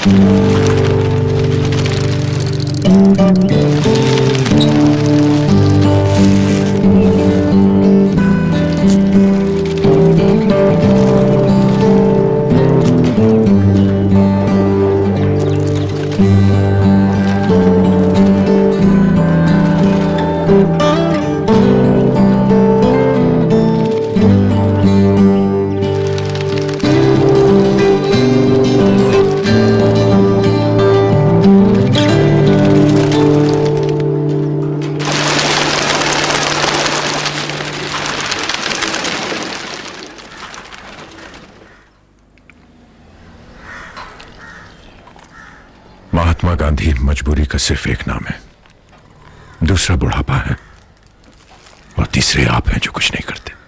Mm-hmm. आंधी मजबूरी का सिर्फ़ एक नाम है। दूसरा बुढ़ापा है और तीसरे आप हैं जो कुछ नहीं करते।